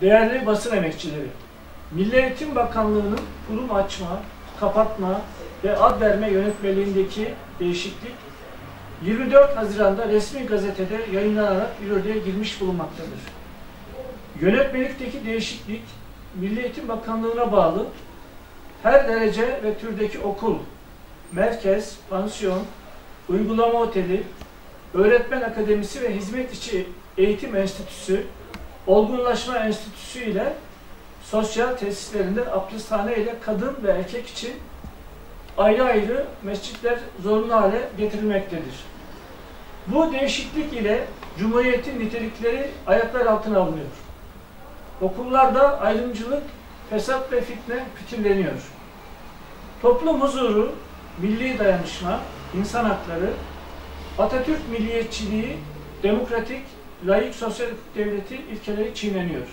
değerli basın emekçileri, Milli Eğitim Bakanlığı'nın kurum açma, kapatma ve ad verme yönetmeliğindeki değişiklik 24 Haziran'da resmi gazetede yayınlanarak yürürlüğe girmiş bulunmaktadır. Yönetmelikteki değişiklik Milli Eğitim Bakanlığı'na bağlı her derece ve türdeki okul, merkez, pansiyon, uygulama oteli, öğretmen akademisi ve hizmet içi eğitim enstitüsü, olgunlaşma enstitüsü ile sosyal tesislerinde abdesthane ile kadın ve erkek için ayrı ayrı mescitler zorunlu hale getirilmektedir. Bu değişiklik ile Cumhuriyet'in nitelikleri ayaklar altına alınıyor. Okullarda ayrımcılık, fesat ve fitne fitileniyor. Toplum huzuru, milli dayanışma, insan hakları, Atatürk milliyetçiliği, demokratik, layık sosyal devleti ilkeleri çiğneniyor.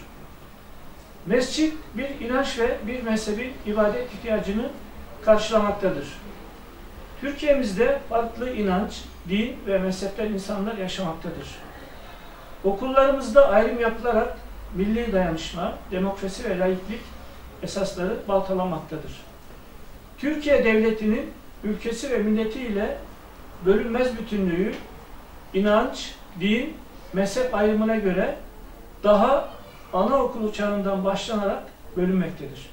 Mescit bir inanç ve bir mezhebi ibadet ihtiyacını karşılamaktadır. Türkiye'mizde farklı inanç, din ve mezhepten insanlar yaşamaktadır. Okullarımızda ayrım yapılarak milli dayanışma, demokrasi ve laiklik esasları baltalanmaktadır. Türkiye Devleti'nin ülkesi ve milletiyle bölünmez bütünlüğü, inanç, din, mezhep ayrımına göre daha anaokulu çağından başlanarak bölünmektedir.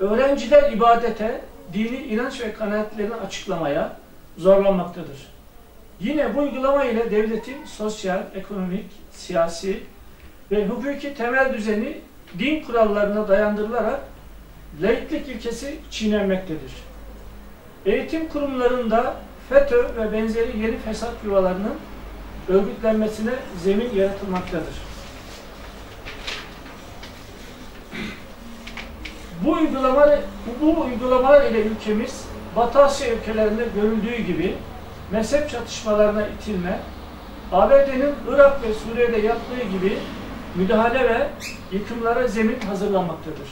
Öğrenciler ibadete, dini inanç ve kanaatlerini açıklamaya zorlanmaktadır. Yine bu uygulama ile devletin sosyal, ekonomik, siyasi ve hukuki temel düzeni din kurallarına dayandırılarak laiklik ilkesi çiğnenmektedir. Eğitim kurumlarında FETÖ ve benzeri yeni fesat yuvalarının örgütlenmesine zemin yaratılmaktadır. Bu uygulamalar, bu uygulamalar ile ülkemiz Batı Asya ülkelerinde görüldüğü gibi mezhep çatışmalarına itilme, ABD'nin Irak ve Suriye'de yaptığı gibi müdahale ve yıkımlara zemin hazırlanmaktadır.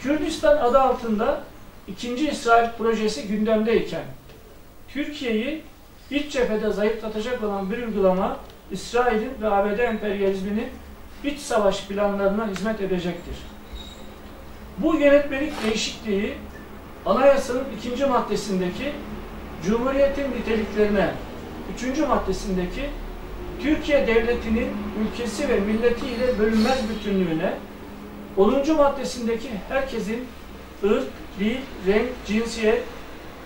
Kürdistan adı altında ikinci İsrail projesi gündemdeyken Türkiye'yi iç cephede zayıflatacak olan bir uygulama İsrail'in ve ABD emperyalizminin iç savaş planlarına hizmet edecektir. Bu yönetmelik değişikliği anayasanın ikinci maddesindeki Cumhuriyetin niteliklerine, üçüncü maddesindeki Türkiye Devleti'nin ülkesi ve milleti ile bölünmez bütünlüğüne, 10. maddesindeki herkesin ırk, dil, renk, cinsiyet,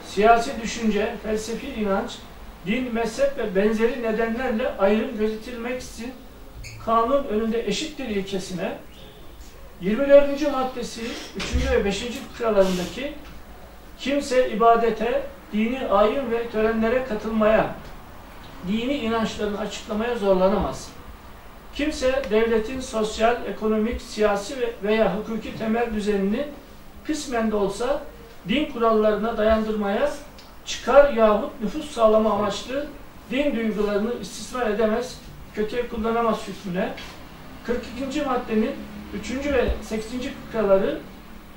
siyasi düşünce, felsefi inanç, din, mezhep ve benzeri nedenlerle ayrım gözetilmek için kanun önünde eşittir ilkesine 24. maddesi 3. ve 5. fıkralarındaki kimse ibadete, dini ayin ve törenlere katılmaya, dini inançlarını açıklamaya zorlanamaz. Kimse devletin sosyal, ekonomik, siyasi veya hukuki temel düzenini kısmen de olsa din kurallarına dayandırmaya çıkar yahut nüfus sağlama amaçlı din duygularını istismar edemez, kötüye kullanamaz hükmüne 42. maddenin 3. ve 8. fıkraları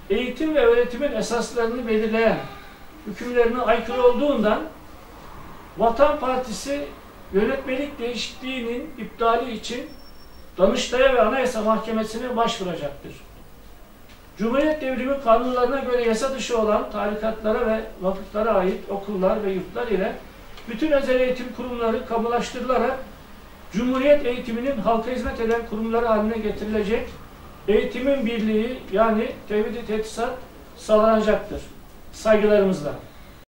eğitim ve öğretimin esaslarını belirleyen hükümlerine aykırı olduğundan Vatan Partisi yönetmelik değişikliğinin iptali için Danıştay'a ve Anayasa Mahkemesi'ne başvuracaktır. Cumhuriyet devrimi kanunlarına göre yasa dışı olan tarikatlara ve vakıflara ait okullar ve yurtlar ile bütün özel eğitim kurumları kamulaştırılarak Cumhuriyet eğitiminin halka hizmet eden kurumları haline getirilecek eğitimin birliği yani tevhid-i tetisat sağlanacaktır. Saygılarımızla.